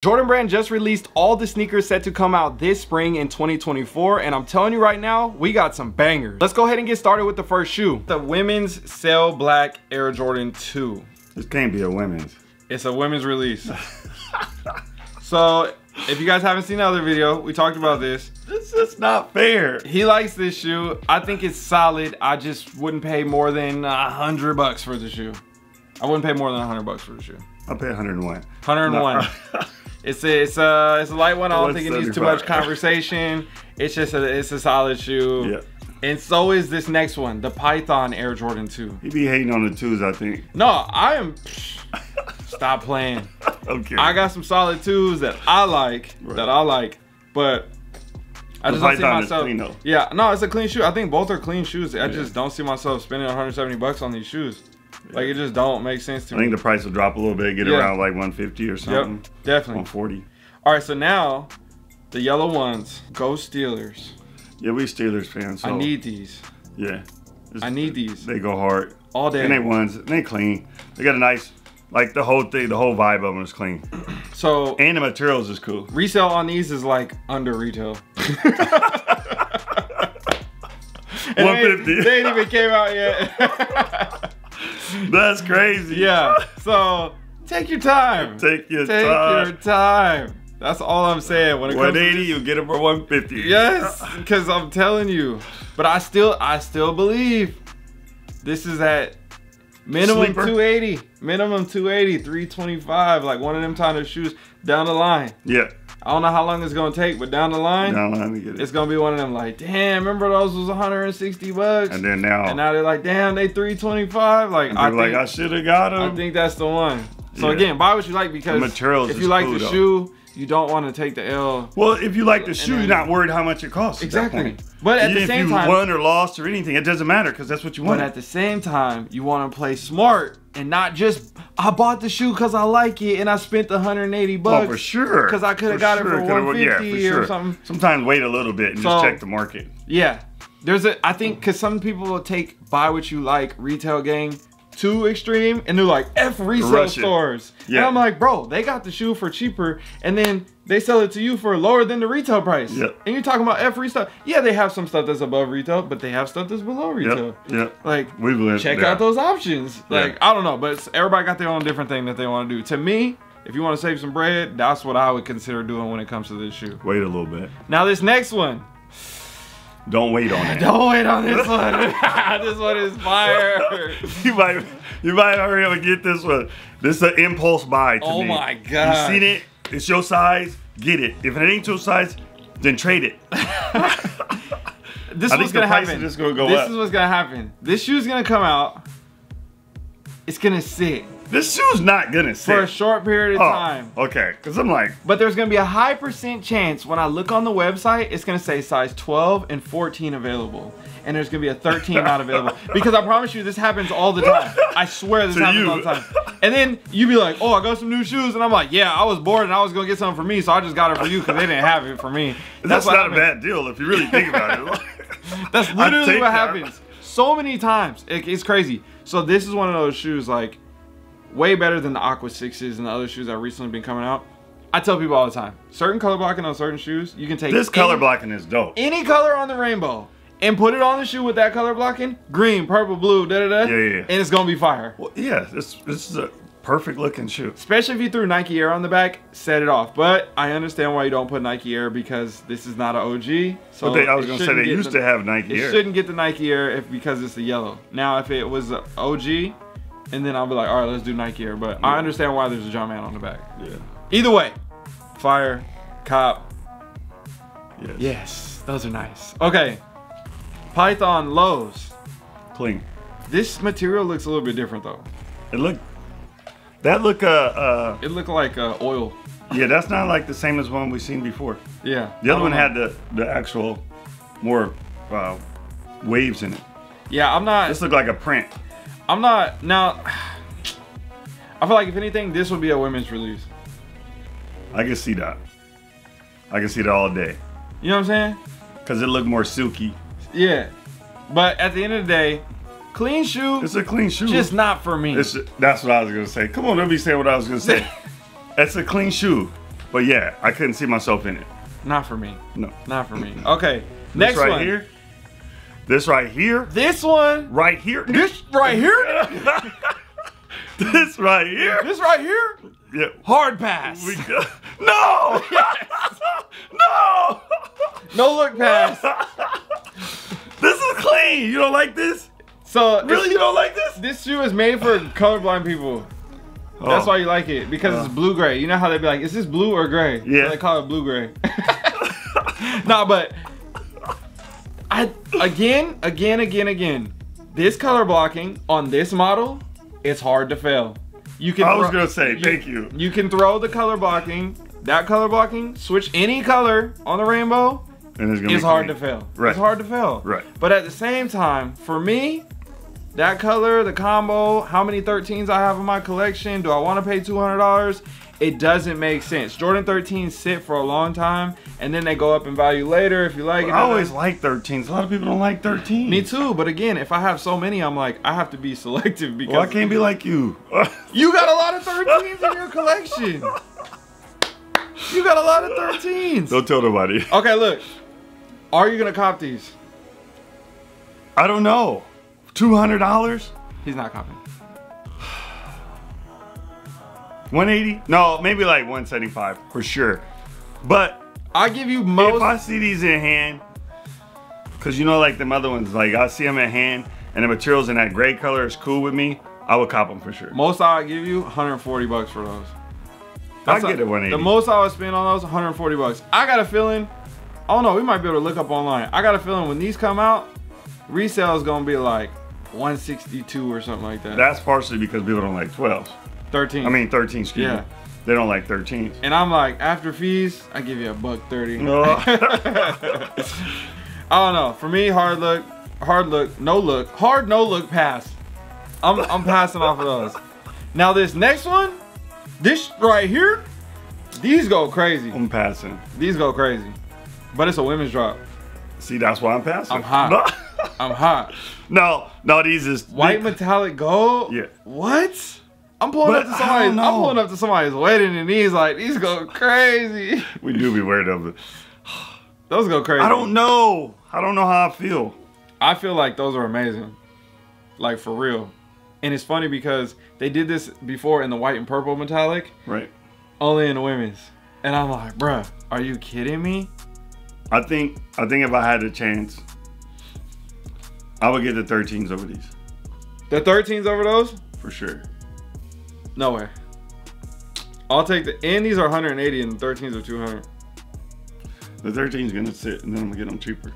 Jordan Brand just released all the sneakers set to come out this spring in 2024 and I'm telling you right now, we got some bangers. Let's go ahead and get started with the first shoe. The women's Sail Black Air Jordan 2. This can't be a women's. It's a women's release. so if you guys haven't seen the other video, we talked about this. This is not fair. He likes this shoe. I think it's solid. I just wouldn't pay more than a hundred bucks for the shoe. I wouldn't pay more than a hundred bucks for the shoe. I'll pay 101. 101. No. it's a it's a it's a light one. I don't think it needs too much conversation. It's just a it's a solid shoe. Yeah. And so is this next one, the Python Air Jordan 2. He be hating on the twos, I think. No, I am. Stop playing. okay. I got some solid twos that I like, right. that I like, but I just don't see myself. Clean, yeah, no, it's a clean shoe. I think both are clean shoes. I yeah. just don't see myself spending 170 bucks on these shoes. Yeah. Like it just don't make sense to I me. I think the price will drop a little bit, get yeah. around like 150 or something. Yep, definitely. 140. All right, so now the yellow ones, go Steelers. Yeah, we Steelers fans. So I need these. Yeah. I need these. They go hard. All day. And they ones, and they clean. They got a nice, like the whole thing, the whole vibe of them is clean. So. And the materials is cool. Resale on these is like under retail. 150. They, they ain't even came out yet. That's crazy. Yeah. So take your time. Take your take time. Take your time. That's all I'm saying. When it 180, comes to you get it for 150. Yes, because I'm telling you. But I still, I still believe this is at minimum Sleeper. 280, minimum 280, 325, like one of them kind of shoes down the line. Yeah. I don't know how long it's gonna take, but down the line, down the line get it. it's gonna be one of them like, damn, remember those was 160 bucks? And then now, and now they're like, damn, they 325. Like, I think, like I should have got them. I think that's the one. So yeah. again, buy what you like because the materials if you like cool, the though. shoe, you don't want to take the L. Well, if you like the shoe, then, you're not worried how much it costs. Exactly. But at Even the same if you time, won or lost or anything, it doesn't matter because that's what you want. But at the same time, you want to play smart and not just I bought the shoe because I like it and I spent the 180 bucks. Oh, for sure. Because I could have got sure. it for 150 yeah, for sure. or something. Sometimes wait a little bit and so, just check the market. Yeah. There's a I think because some people will take buy what you like retail gang too extreme and they're like F resale stores. Yeah. And I'm like, bro, they got the shoe for cheaper and then they sell it to you for lower than the retail price. Yep. And you're talking about F resale. Yeah, they have some stuff that's above retail, but they have stuff that's below retail. Yep. yep. Like We've lived, check yeah. out those options. Like, I don't know, but everybody got their own different thing that they want to do. To me, if you want to save some bread, that's what I would consider doing when it comes to this shoe. Wait a little bit. Now this next one. Don't wait on it. Don't wait on this one. this one is fire. you might you might hurry up and get this one. This is an impulse buy to oh me. Oh my god. You seen it? It's your size. Get it. If it ain't your size, then trade it. this is what's gonna happen. Is gonna go this up. is what's gonna happen. This shoe's gonna come out. It's gonna sit. This shoe's not gonna sit. For a short period of oh, time. Okay, because I'm like. But there's gonna be a high percent chance when I look on the website, it's gonna say size 12 and 14 available. And there's gonna be a 13 not available. Because I promise you, this happens all the time. I swear this happens you. all the time. And then you be like, oh, I got some new shoes. And I'm like, yeah, I was bored and I was gonna get something for me, so I just got it for you because they didn't have it for me. That's, That's not a bad deal if you really think about it. That's literally what that. happens. So many times. It, it's crazy. So this is one of those shoes like way better than the Aqua 6s and the other shoes that recently been coming out. I tell people all the time, certain color blocking on certain shoes, you can take This color blocking is dope. Any color on the rainbow and put it on the shoe with that color blocking, green, purple, blue, da da da. Yeah, yeah, yeah. And it's gonna be fire. Well, yeah, this this is a perfect looking shoe. Especially if you threw Nike Air on the back, set it off. But I understand why you don't put Nike Air because this is not an OG. So they, I was gonna say they used the, to have Nike it Air. It shouldn't get the Nike Air if because it's the yellow. Now if it was an OG, and then I'll be like, all right, let's do Nike Air. But. I understand why there's a Jumpman on the back. Yeah. Either way, fire, cop. Yes. Yes, those are nice. Okay, Python lows. Clean. This material looks a little bit different though. It look. That look uh. uh it looked like uh, oil. Yeah, that's not like the same as one we've seen before. Yeah. The other one know. had the the actual more uh, waves in it. Yeah, I'm not. This looked like a print. I'm not now. I feel like if anything, this would be a women's release. I can see that. I can see that all day. You know what I'm saying? Cause it looked more silky. Yeah, but at the end of the day, clean shoe. It's a clean shoe. Just not for me. It's, that's what I was gonna say. Come on, let me say what I was gonna say. That's a clean shoe. But yeah, I couldn't see myself in it. Not for me. No. Not for me. Okay. Next right one. here. This right here. This one. Right here. This right here. this right here. this right here. Yeah. Hard pass. We go. No. no. no look pass. This is clean. You don't like this? So Really? You don't like this? This shoe is made for colorblind people. That's Oh. why you like it because Uh. it's blue gray. You know how they be like, is this blue or gray? Yeah. So they call it blue gray. nah, but I again, again, again, again. This color blocking on this model, it's hard to fail. You can. I was gonna say, thank you. You can throw the color blocking, that color blocking, switch any color on the rainbow. And it's gonna It's be hard to fail. Right. It's hard to fail. Right. But at the same time, for me, that color, the combo, how many 13s I have in my collection, do I want to pay $200? It doesn't make sense. Jordan 13s sit for a long time and then they go up in value later if you like it. I always like 13s. A lot of people don't like 13. Me too, but again, if I have so many, I'm like, I have to be selective because Well, I can't be like you. you got a lot of 13s in your collection. You got a lot of 13s. don't tell nobody. Okay, look. Are you gonna cop these? I don't know. $200? He's not copying. 180? No, maybe like 175 for sure. But I give you most. if. I see these in hand, because you know, like them other ones, like I see them in hand and the materials in that gray color is cool with me, I would cop them for sure. Most I give you 140 bucks for those. I get a- it 180. The most I would spend on those 140 bucks. I got a feeling. I don't know. We might be able to look up online. I got a feeling when these come out, resale is gonna be like 162 or something like that. That's partially because people don't like 12s. 13. I mean 13, excuse Yeah. me. They don't like 13. and I'm like, after fees, I give you a buck 30. No. I don't know. For me, hard look, hard look, no look, hard no look pass. I'm I'm passing off of those. Now this next one, this right here, these go crazy. I'm passing. These go crazy. But it's a women's drop. See, that's why I'm passing. I'm hot. I'm hot. No, no, no these is White metallic gold. Yeah. What? I'm pulling But up to I somebody's. I'm pulling up to somebody's wedding, and he's like these go crazy. We do be weird of it. Those go crazy. I don't know. I don't know how I feel. I feel like those are amazing. Like for real. And it's funny because they did this before in the white and purple metallic, Right. only in the women's. And I'm like, bruh, are you kidding me? I think I think if I had the chance, I would get the 13s over these The 13s over those? for sure. No way. I'll take the and these are 180 and the 13s are 200. The 13's gonna sit, and then I'm gonna get them cheaper.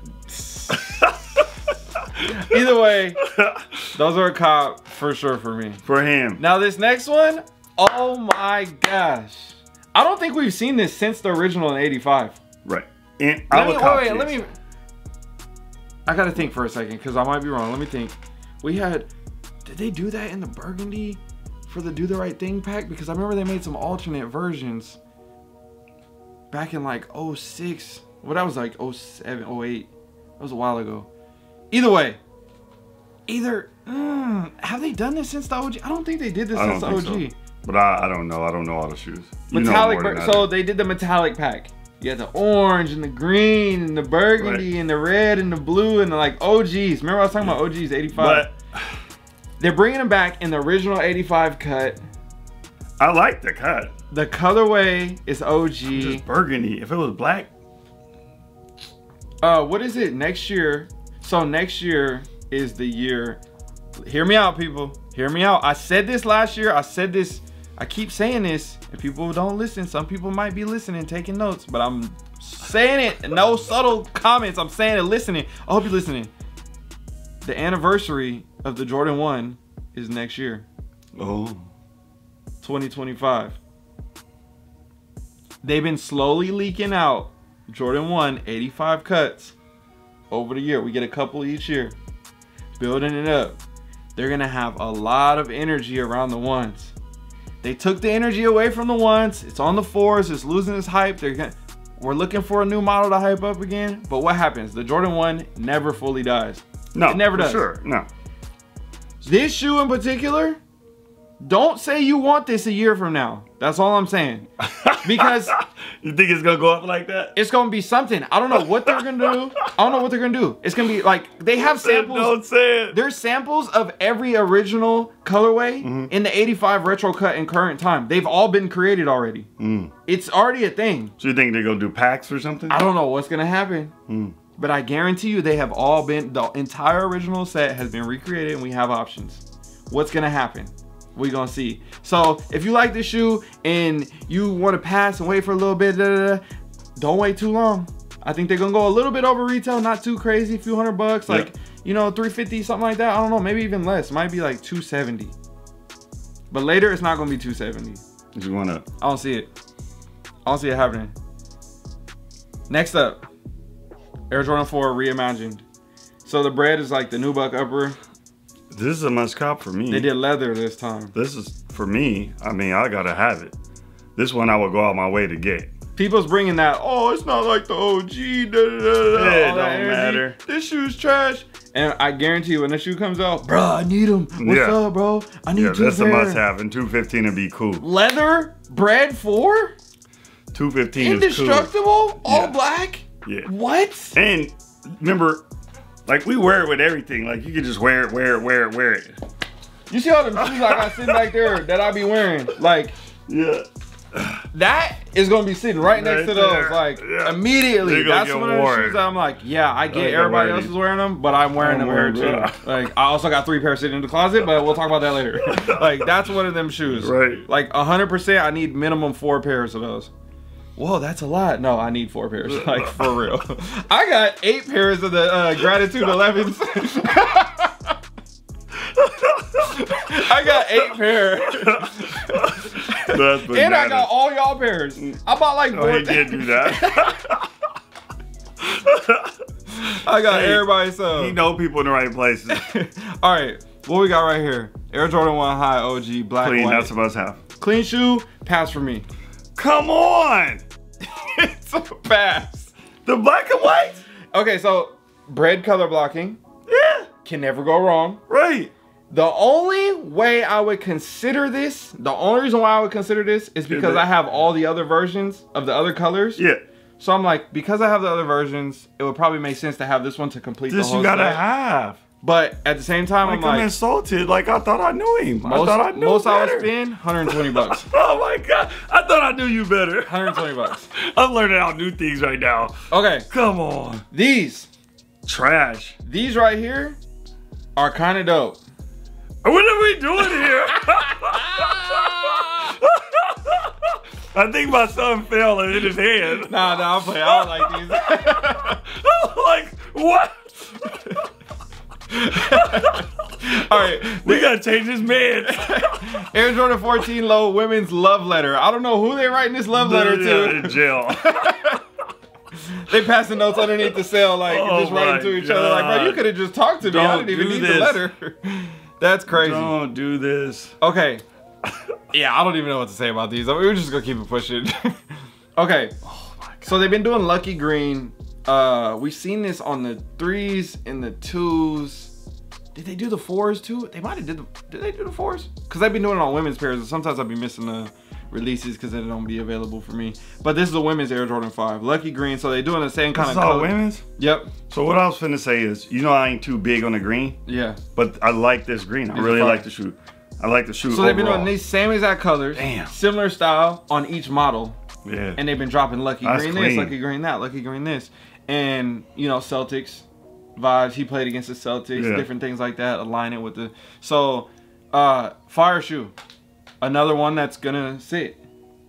Either way, those are a cop for sure for me. For him. Now this next one, oh my gosh. I don't think we've seen this since the original in 85. Right. And I Let me, wait, wait, let me. I gotta think for a second because I might be wrong. Let me think. We had. Did they do that in the Burgundy for the Do the Right Thing pack? Because I remember they made some alternate versions back in like 06. Well, that was like 07, 08. That was a while ago. Either way, either. Mm, have they done this since the OG? I don't think they did this I since don't the think OG. so. But I, I don't know. I don't know all the shoes. You Metallic. more bur- than I so they did the metallic pack. You had the orange and the green and the burgundy Right. and the red and the blue and the like OGs. Remember I was talking about OGs 85. But They're bringing them back in the original 85 cut. I like the cut. The colorway is OG. Just burgundy. If it was black, Uh, what is it next year? So next year is the year. Hear me out, people. Hear me out. I said this last year. I said this. I keep saying this, and people don't listen. Some people might be listening, taking notes, but I'm saying it. No subtle comments. I'm saying it, listening. I hope you're listening. The anniversary of the Jordan 1 is next year, oh, 2025. They've been slowly leaking out Jordan 1 85 cuts over the year. We get a couple each year. Building it up. They're going to have a lot of energy around the ones. They took the energy away from the ones. It's on the fours. It's losing its hype. They're going we're looking for a new model to hype up again. But what happens? The Jordan 1 never fully dies. no, It never for does. Sure, no. This shoe in particular, don't say you want this a year from now. That's all I'm saying. Because You think it's gonna go up like that? it's gonna be something. I don't know what they're gonna do. I don't know what they're gonna do. It's gonna be like they have samples. Don't say it. There's samples of every original colorway Mm-hmm. in the 85 retro cut in current time. They've all been created already. Mm. It's already a thing. So you think they're gonna do packs or something? I don't know what's gonna happen. Hmm. But I guarantee you they have all been the entire original set has been recreated and we have options. What's gonna happen? we gonna see. So if you like this shoe and you want to pass and wait for a little bit, da, da, da, don't wait too long. I think they're gonna go a little bit over retail, not too crazy, a few hundred bucks, Yeah. like you know, 350, something like that. I don't know, maybe even less. Might be like 270. But later it's not gonna be 270. You wanna? I don't see it. I don't see it happening. Next up, Air Jordan 4 reimagined. So the bread is like the nubuck upper. This is a must cop for me. They did leather this time. This is for me. I mean, I gotta have it. This one I would go out my way to get. People's bringing that. Oh, it's not like the OG. Da, da, da, it don't energy. matter. This shoe's trash. And I guarantee you, when the shoe comes out, bro, I need them. What's Yeah. up, bro? I need Yeah, two that's a must have. And 215 would be cool. Leather bread four, 215 is cool. indestructible, all Yeah. black. Yeah. What? And remember, like we wear it with everything. Like you can just wear it, wear it, wear it, wear it. You see all the shoes I got sitting back there that I be wearing? Like Yeah. that is gonna be sitting right next Right to those. there. Like Yeah. immediately. That's one of the shoes that I'm like, yeah, I get everybody else is wearing them, but I'm wearing I'm them here wearing too. Like I also got three pairs sitting in the closet, but we'll talk about that later. like that's one of them shoes. Right. Like hundred percent, I need minimum four pairs of those. Whoa, that's a lot. No, I need four pairs. Like for real. I got eight pairs of the uh, gratitude 11s. I got eight pairs. And I got all y'all pairs. I bought like Oh, four. he didn't do that. I got Hey, everybody he some. know people in the right places. all right, what we got right here? Air Jordan 1 High OG Black Clean, White. that's a must have. Clean shoe, pass for me. Come on! it's a pass. The black and white? Okay, so bread color blocking Yeah, can never go wrong. right. The only way I would consider this, the only reason why I would consider this is because I have all the other versions of the other colors. Yeah. So I'm like, because I have the other versions, it would probably make sense to have this one to complete This the whole This you gotta set. have. But at the same time, Like, I'm I'm like, insulted. Like I thought I knew him. I most, thought I knew most I would better. spend 120 bucks. Oh my god! I thought I knew you better. 120 bucks. I'm learning how new things right now. Okay, Come on. these, Trash. these right here are kind of dope. What are we doing here? I think my son fell and hit his hand. Nah, nah, I'm playing. I don't like these. like what? All right, We gotta change this man. Air Jordan 14 Low Women's Love Letter. I don't know who they're writing this love letter to. In jail. They passing notes underneath the cell, like Oh just writing to each other. Like, bro, you could have just talked to me. I Don't didn't even need the letter. That's crazy. Don't do this. Okay. Yeah, I don't even know what to say about these. I mean, we're just gonna keep it pushing. okay. Oh so they've been doing Lucky Green. Uh, we've seen this on the threes and the twos. Did they do the fours too? They might have did. The, did they do the fours? Cause I've been doing it on women's pairs, and sometimes I'll be missing the releases because they don't be available for me. But this is a women's Air Jordan Five, Lucky Green. So they're doing the same kind This of is all women's. Yep. So what I was finna say is, you know, I ain't too big on the green, Yeah. but I like this green. I are really fire. like the shoe. I like the shoe. So they've been doing these same exact colors, Damn. similar style on each model. Yeah. and they've been dropping Lucky That's Green this. Lucky Green that, Lucky Green this, and you know Celtics vibes. He played against the Celtics, Yeah. different things like that. Align it with the so uh fire shoe, another one that's gonna sit.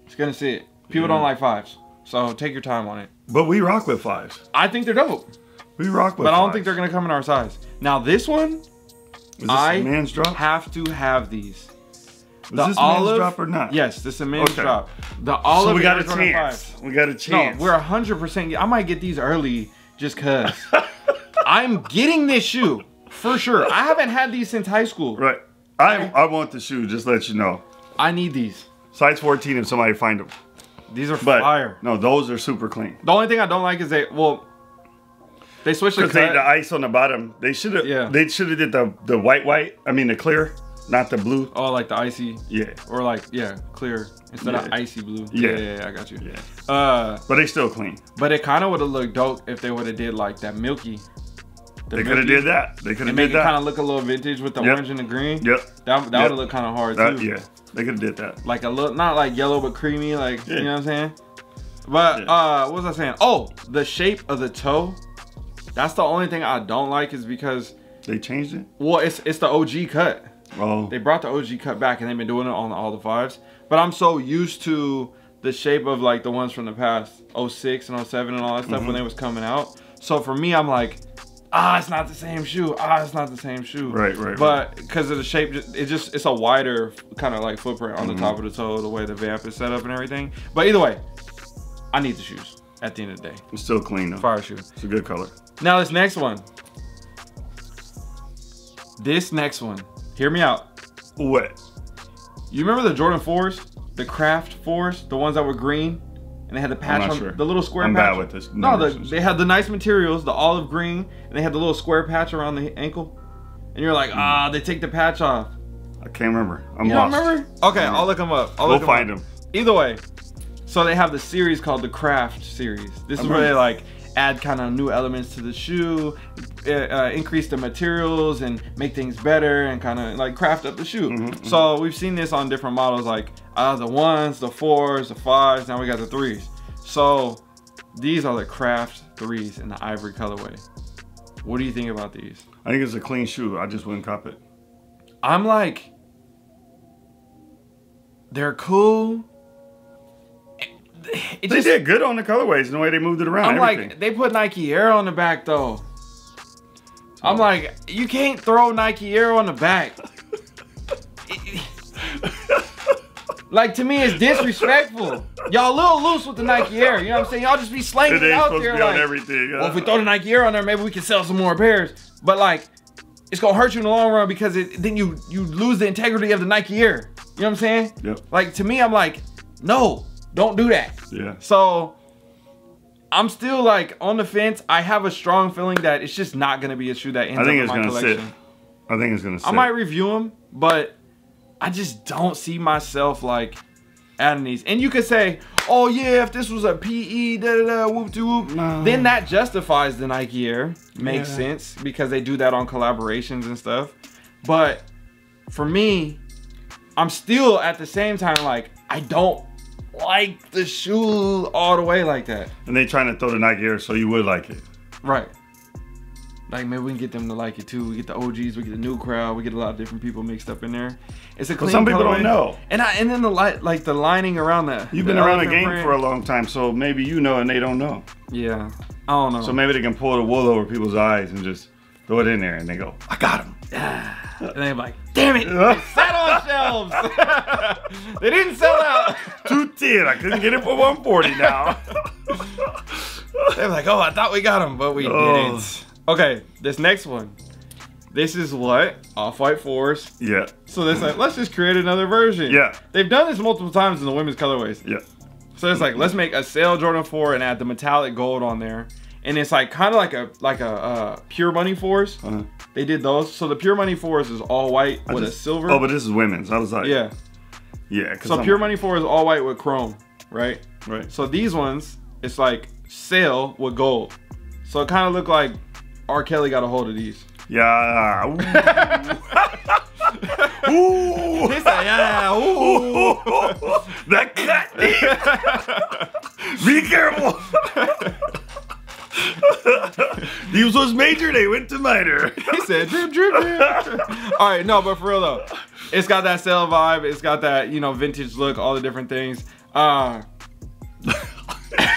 It's gonna sit. People don't like fives, so take your time on it. but we rock with fives. I think they're dope, We rock with. but I don't fives. think they're gonna come in our size. Now this one, Is this I man's drop? have to have these. Is The this olive, man's drop or not? Yes, this is a men's Okay. drop. The olive. So we got a chance. We got a No, chance. we're hundred percent. I might get these early just cause. I'm getting this shoe for sure. I haven't had these since high school. right. I I want the shoe. Just let you know. I need these. Size 14 if somebody find them. These are But fire. no, those are super clean. The only thing I don't like is they well, they switched the Because they the ice on the bottom. They should have. Yeah. They should have did the the white white. I mean the clear. Not the blue. Oh, like the icy, Yeah, or like yeah, clear instead of icy blue. Yeah. Yeah, yeah, yeah, I got you. yeah. Uh, But they still clean. but it kind of would have looked dope if they would have did like that milky. The They could have did that. They could And have make did it kind of look a little vintage with the Yep. orange and the green. Yep. That that Yep. would have looked kind of hard That, too. yeah, they could have did that. Like a little, not like yellow but creamy. Like Yeah. you know what I'm saying. But Yeah. uh, what was I saying? Oh, the shape of the toe. That's the only thing I don't like is because They changed it. well, it's it's the OG cut. Oh, They brought the OG cut back and they've been doing it on all the fives. But I'm so used to the shape of like the ones from the past, 06 and 07 and all that stuff Mm-hmm. when they was coming out. So for me, I'm like, ah, it's not the same shoe. Ah, it's not the same shoe. Right, right, But because of the shape, it just it's a wider kind of like footprint on Mm-hmm. the top of the toe, the way the vamp is set up and everything. But either way, I need the shoes at the end of the day. it's still clean though. Fire shoe. It's a good color. Now this next one. This next one. Hear me out. What? You remember the Jordan 4s? The Craft 4s? The ones that were green? And they had the patch on sure. the little square I'm patch. bad with this No, the, they had the nice materials, the olive green, and they had the little square patch around the ankle. And you're like, ah, they take the patch off. I can't remember. I'm You don't lost. remember? Okay, I'll look them up. I'll We'll find up. them. Either way, so they have the series called the Craft series. This is where they like add kind of new elements to the shoe, uh, uh, increase the materials, and make things better, and kind of like craft up the shoe. Mm-hmm, So we've seen this on different models, like uh, the ones, the fours, the fives. Now we got the threes. So these are the Craft threes in the ivory colorway. What do you think about these? I think it's a clean shoe. I just wouldn't cop it. I'm like, they're cool. It They just- did good on the colorways and the way they moved it around. I'm everything. like, they put Nike Air on the back though. I'm like, you can't throw Nike Air on the back. like to me, it's disrespectful. Y'all a little loose with the Nike Air. You know what I'm saying? Y'all just be slanging it out there like, everything. well, if we throw the Nike Air on there, maybe we can sell some more pairs. But like, it's gonna hurt you in the long run because it, then you you lose the integrity of the Nike Air. You know what I'm saying? Yep. Like to me, I'm like, no, don't do that. Yeah. So I'm still like on the fence. I have a strong feeling that it's just not gonna be a shoe that ends I think up it's in my gonna collection. sit. I think it's gonna sit. I might review them, but I just don't see myself like adding these. And you could say, oh yeah, if this was a PE, da da da, whoop de whoop, No. then that justifies the Nike Air. Makes Yeah. sense because they do that on collaborations and stuff. But for me, I'm still at the same time like I don't like the shoe all the way like that. and they trying to throw the Nike Air so you would like it. Right. Like maybe we can get them to like it too. We get the OGs, we get the new crowd, we get a lot of different people mixed up in there. It's a clean some people colorway. don't know. And I and then the light like the lining around the You've been around the game print. for a long time, so maybe you know and they don't know. Yeah. I don't know. So maybe they can pull the wool over people's eyes and just throw it in there, and they go, "I got him." And they're like, damn it, they sat on shelves. they didn't sell out. Two ten. I couldn't get it for one forty now. They're like, oh, I thought we got them, but we Oh. didn't. Okay, this next one. This is what? Off-white fours. yeah, So it's like, let's just create another version. Yeah. They've done this multiple times in the women's colorways. yeah. So it's like, let's make a sale Jordan 4 and add the metallic gold on there. And it's like kind of like a like a uh, pure money fours. Uh-huh. They did those. So the pure money fours is all white I with just- a silver. Oh, but this is women's. I was like, yeah. yeah. So I'm- pure money four is all white with chrome, right? Right. So these ones, it's like sail with gold. So it kind of looked like R. Kelly got a hold of these. Yeah. Ooh. Ooh. He said, yeah, ooh. that cut. Be careful. These was major. They went to minor. He said drip drip drip. all right, no, but for real though, it's got that sail vibe. It's got that you know vintage look, all the different things. Uh,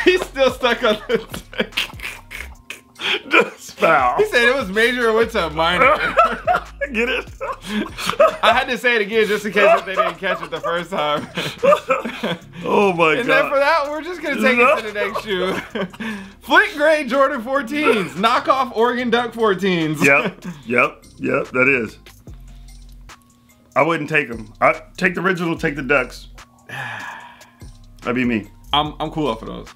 he's still stuck on the. Just foul. He said it was major and went to minor. Get it? I had to say it again just in case if they didn't catch it the first time. Oh my god. And then for that, we're just gonna take it to the next shoe. Flint Gray Jordan 14s, knockoff Oregon Duck 14s. Yep. Yep. Yep. That is. I wouldn't take them. I take the original. Take the ducks. That'd be me. I'm I'm cool off of those.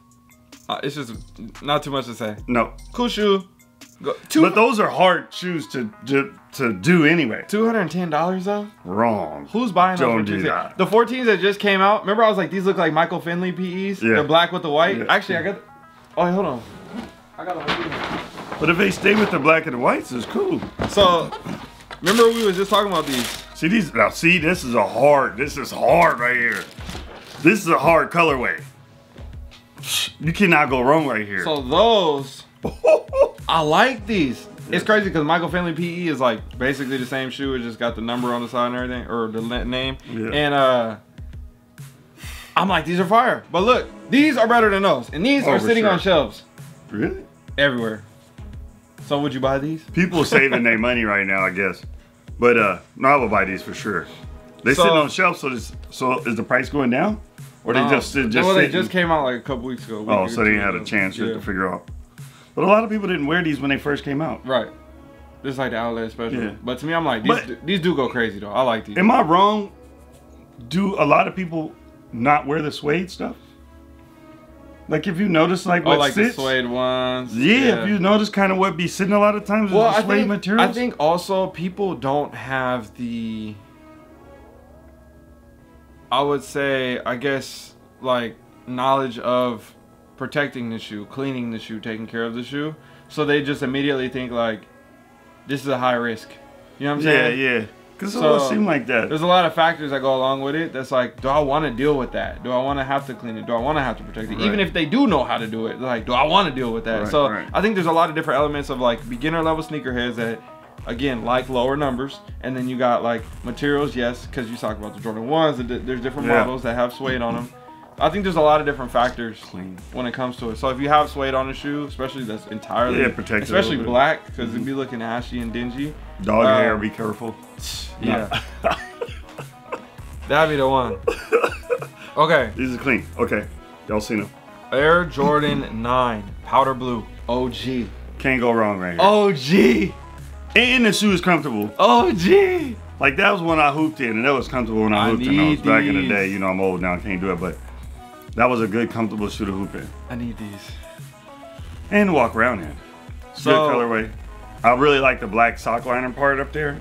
Uh, it's just not too much to say. No. Cool shoe. Go, two, But those are hard shoes to to, to do anyway. two hundred and ten dollars though. Wrong. Who's buying those Don't for do 210? that. The 14s that just came out. Remember, I was like, these look like Michael Finley PEs. Yeah. They're black with the white. Yeah. Actually, I got. Oh, wait, hold on. I got a But if they stay with the black and the whites, it's cool. So, remember we was just talking about these. See these now. See, this is a hard. This is hard right here. This is a hard colorway. You cannot go wrong right here. So those, I like these. It's crazy because Michael Finley PE is like basically the same shoe. It just got the number on the side and everything, or the name. Yeah. And uh, I'm like, these are fire. But look, these are better than those, and these Oh, are sitting sure. on shelves really? everywhere. So would you buy these? People saving their money right now, I guess. But uh, no, I will buy these for sure. They So- sitting on shelves, so this, so is the price going down, or they Um, just just well, they just came out like a couple weeks ago. week Oh, so they had a chance Yeah. to figure out. But a lot of people didn't wear these when they first came out. Right. Just like the outlet special. Yeah. But to me, I'm like, these, But- these do go crazy though. I like these. Am I wrong? Do a lot of people not wear the suede stuff? Like if you notice, like oh, what like sits, the suede ones. Yeah, if you notice, kind of what be sitting a lot of times well, is I suede think, materials. I think also people don't have the. I would say, I guess, like knowledge of protecting the shoe, cleaning the shoe, taking care of the shoe. So they just immediately think like, this is a high risk. You know what I'm yeah, saying? yeah. yeah. Because it So, always seem like that. There's a lot of factors that go along with it. That's like, do I want to deal with that? Do I want to have to clean it? Do I want to have to protect it? Even if they do know how to do it, like, do I want to deal with that? Right, so right. I think there's a lot of different elements of like beginner level sneakerheads that, again, like lower numbers, and then you got like materials, yes, because you talk about the Jordan ones. There's different Yeah. models that have suede on them. I think there's a lot of different factors Clean. when it comes to it. So if you have suede on a shoe, especially that's entirely, Yeah, protect it a especially black, because it'd be looking ashy and dingy. Dog uh, hair, be careful. Yeah. That'd be the one. Okay. These are clean. Okay, y'all seen them. Air Jordan 9 powder blue OG. Can't go wrong right Oh. here. OG. And the shoe is comfortable. OG. Like that was when I hooped in, and that was comfortable when I, I hooped in. I was need back in the day. You know, I'm old now, I can't do it, but that was a good, comfortable shoe to hoop in I need these. and walk around in. So- good colorway. I really like the black sock liner part up there.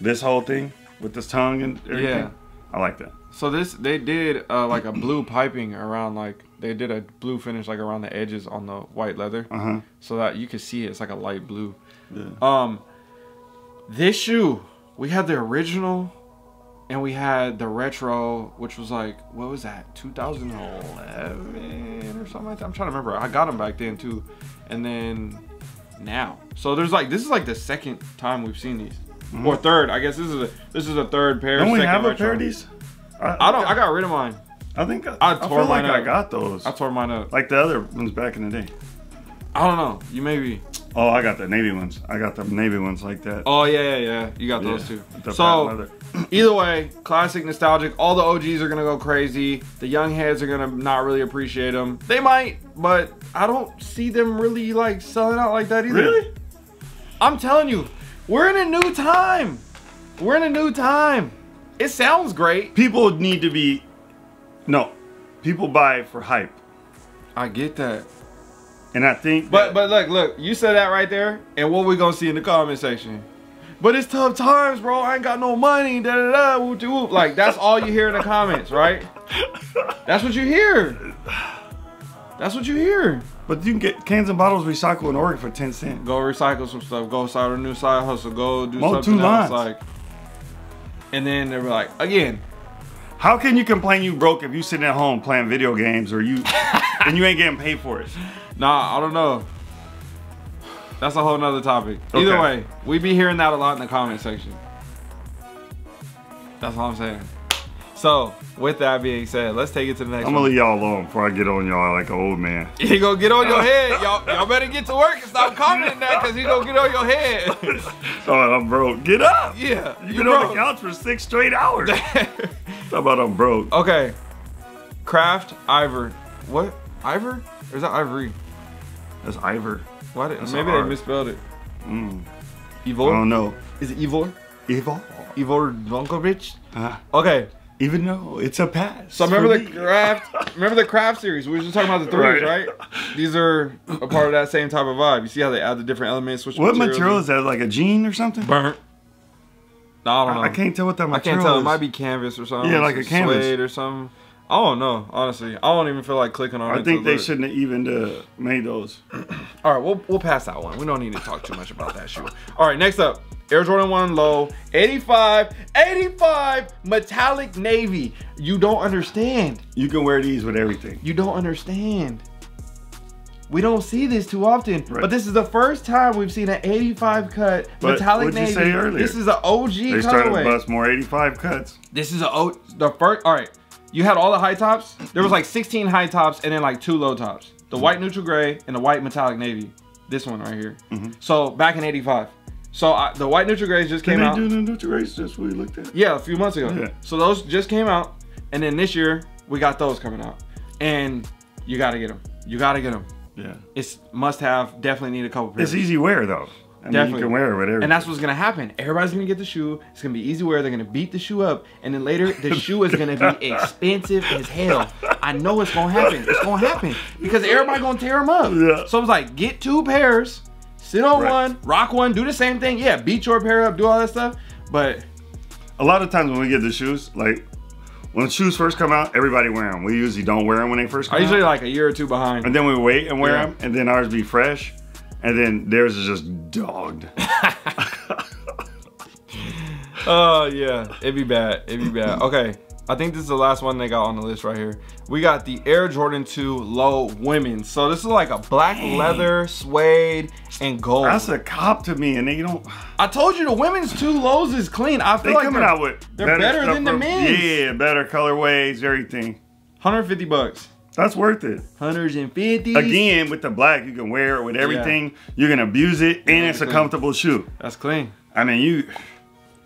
This whole thing with this tongue and everything. Yeah. I like that. So this they did uh, like a blue piping around like they did a blue finish like around the edges on the white leather Uh huh. so that you can see it. it's like a light blue. Yeah. Um, this shoe we had the original, and we had the retro, which was like what was that 2011 or something like that. I'm trying to remember. I got them back then too, and then now. So there's like this is like the second time we've seen these, or third. I guess this is a this is a third pair. Mm-hmm. Don't we have a pair of these? I don't. I got rid of mine. I think I, I I, tore feel like mine I up. got those. I tore mine up. like the other ones back in the day. I don't know. You maybe. Oh, I got the navy ones. I got the navy ones like that. Oh yeah, yeah, yeah. You got Yeah, those the So. Either way, classic, nostalgic. All the OGs are gonna go crazy. The young heads are gonna not really appreciate them. They might, but I don't see them really like selling out like that either. really? I'm telling you, we're in a new time. We're in a new time. It sounds great. People need to be. No, people buy for hype, I get that. and I think. But but look, look, you said that right there, and what we gonna see in the comment section? But it's tough times, bro. I ain't got no money. Da da da. Whoop de whoop. Like that's all you hear in the comments, right? That's what you hear. That's what you hear. But you can get cans and bottles recycled in Oregon for ten cents. Go recycle some stuff. Go start a new side hustle. Go do Mow something two else. lines. Like, and then they're like, again, How can you complain you broke if you sitting at home playing video games or you and you ain't getting paid for it? Nah, I don't know. That's a whole nother topic. Either Okay. way, we be hearing that a lot in the comment section. That's all I'm saying. So, with that being said, let's take it to the next I'm gonna leave y'all alone before I get on y'all like an old man. He gonna get on your head. Y'all, y'all better get to work and stop commenting that because he gonna get on your head. Oh, I'm broke. Get up. yeah, You've you been on the couch for six straight hours. Talk about I'm broke. okay, Craft Ivor. What? Ivor? Or is that Ivory? That's Ivor. Why did, That's maybe they R. misspelled it. Mm. I don't know. Is it Ivor? Evil? Ivor Vonkovic? Uh, Okay, even though it's a pass. so remember the me. Craft remember the craft series? We were just talking about the threes, Right. right? These are a part of that same type of vibe. You see how they add the different elements? What materials material is that? Like a jean or something? Burnt. No, I don't know. I can't tell what that I material can't tell. It is. might be canvas or something. Yeah, like a canvas. suede or something. I don't know. Honestly, I don't even feel like clicking on it. I think they shouldn't have even uh, made those. All right, we'll we'll pass that one. We don't need to talk too much about that shoe. All right, next up, Air Jordan 1 Low, 85, 85 metallic navy. You don't understand. You can wear these with everything. You don't understand. We don't see this too often, Right. but this is the first time we've seen an 85 cut But metallic navy. say earlier? This is an OG They started to bust more 85 cuts. This is a O. The first. All right, you had all the high tops. There was like 16 high tops and then like two low tops. The white neutral gray and the white metallic navy. This one right here. Mm-hmm. So back in '85. So I, the white neutral grays just came Did they out. do the neutral grays just we looked at? Yeah, a few months ago. Yeah. So those just came out, and then this year we got those coming out, and you gotta get them. You gotta get them. Yeah. It's must have. Definitely need a couple pairs. It's easy wear though. I mean, Definitely. you can wear it with everything. And that's what's gonna happen. Everybody's gonna get the shoe. It's gonna be easy wear. They're gonna beat the shoe up, and then later the shoe is gonna be expensive as hell. I know it's gonna happen. It's gonna happen because everybody gonna tear them up. Yeah. So I was like get two pairs, sit on Right. one, rock one, do the same thing. Yeah, beat your pair up, do all that stuff. But a lot of times when we get the shoes, like when shoes first come out, everybody wear them. We usually don't wear them when they first I come usually out. like a year or two behind. and then we wait and wear Yeah. them, and then ours be fresh, and then theirs is just dogged. Oh yeah, it'd be bad. It'd be bad. Okay, I think this is the last one they got on the list right here. We got the Air Jordan 2 Low Women. So this is like a black leather, suede, and gold. That's a cop to me, and they don't. I told you the women's two lows is clean. I feel They like coming they're out with they're better stuff than the men's. Yeah, better colorways, everything. 150 bucks. That's worth it. 150. Again, with the black, you can wear it with everything. You can abuse it, and it's a comfortable shoe. That's clean. I mean, you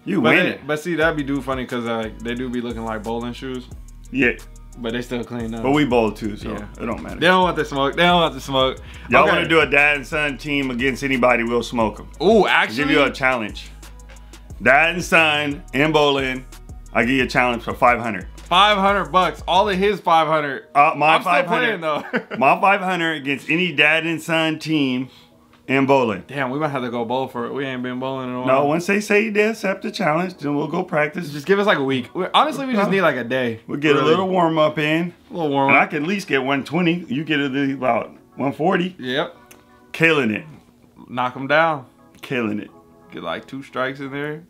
you But, win hey, it. but see, that'd be do funny because uh, they do be looking like bowling shoes, Yeah, but they still clean up. but we bowl too, so Yeah. it don't matter. they don't want the smoke. They don't want the smoke. Y'all Okay. want to do a dad and son team against anybody? We'll smoke them. Ooh, actually. Give you a challenge. Dad and son in bowling. I give you a challenge for 500. 500 bucks. All of his 500. Uh, my I'm still 500. playing though. my 500 against any dad and son team in bowling. Damn, we might have to go bowl for it. We ain't been bowling in a while. No, once they say they accept the challenge, then we'll go practice. Just give us like a week. We- Honestly, we just need like a day. We'll get a little warm up in. a little warm And I can at least get 120. You get it about 140. Yep. Killing it. Knock them down. Killing it. Get like two strikes in there.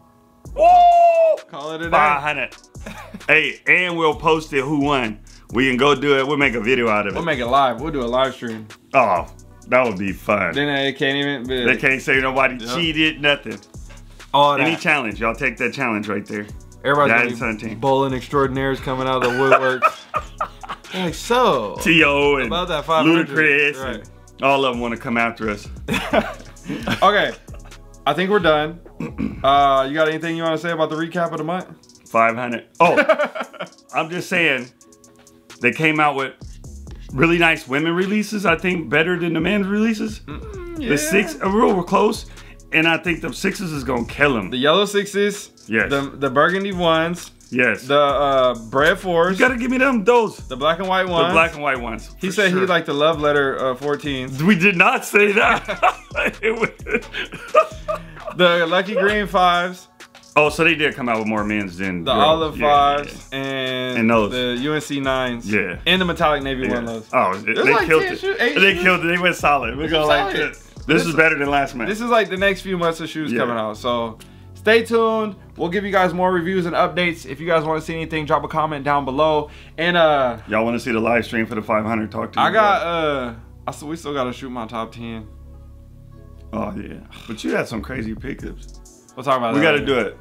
Woo! Call it a day. 500. hey, and we'll post it who won. We can go do it. We'll make a video out of it. We'll make it live. We'll do a live stream. oh, that would be fun. Then uh, they can't even. They can't say nobody Yep. cheated, nothing. all Any that. challenge, y'all take that challenge right there. Everybody's gonna be bowling extraordinaires coming out of the woodworks. Like so. T.O. and About that 500, Ludacris, right. all of them want to come after us. okay, I think we're done. Uh, you got anything you want to say about the recap of the month? 500. Oh, I'm just saying, they came out with really nice women releases. I think better than the men's releases. Yeah. The six, uh, real were close, and I think the sixes is gonna kill them. The yellow sixes. Yes. The the burgundy ones. yes. The uh, bread fours. you gotta give me them those. the black and white ones. The black and white ones. He said sure. he liked the love letter uh, 14s. We did not say that. It The lucky green fives. oh, so they did come out with more men's than The girls. olive Yeah, fives and, And those. the UNC nines. Yeah. And the metallic navy Yeah. one of those. Oh, they, they like killed it. shoes, they shoes. killed it. They went solid. We're going like solid. this. This is better than last month. This is like the next few months of shoes Yeah. coming out. So stay tuned. We'll give you guys more reviews and updates. If you guys want to see anything, drop a comment down below. And uh Y'all want to see the live stream for the 500? Talk to me. I got uh I still, we still gotta shoot my top 10. Oh yeah, but you had some crazy pickups. We'll talk about that. We got to do it.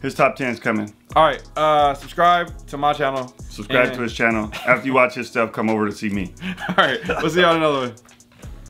His top 10's coming. All right. Uh subscribe to my channel. Subscribe And- to his channel. After you watch his stuff, come over to see me. All right. We'll see y'all another one.